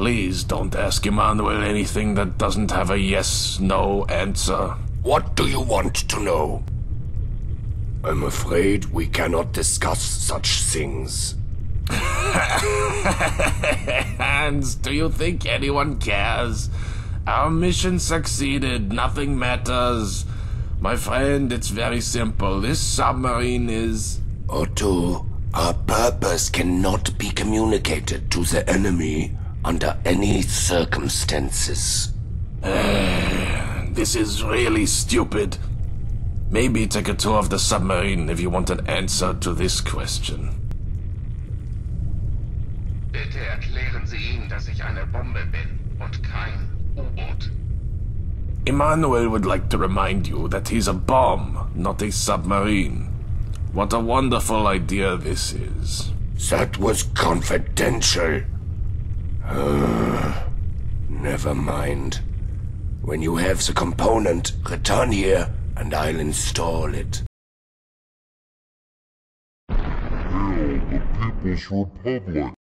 Please don't ask Emmanuel anything that doesn't have a yes no answer. What do you want to know? I'm afraid we cannot discuss such things. Hans, do you think anyone cares? Our mission succeeded. Nothing matters. My friend, it's very simple. This submarine is. Otto, our purpose cannot be communicated to the enemy under any circumstances. This is really stupid. Maybe take a tour of the submarine if you want an answer to this question. Bitte erklären Sie ihm, dass ich eine Bombe bin und kein U-Boot. Emmanuel would like to remind you that he's a bomb, not a submarine. What a wonderful idea this is. That was confidential. Never mind. When you have the component, return here and I'll install it. Hail the People's Republic!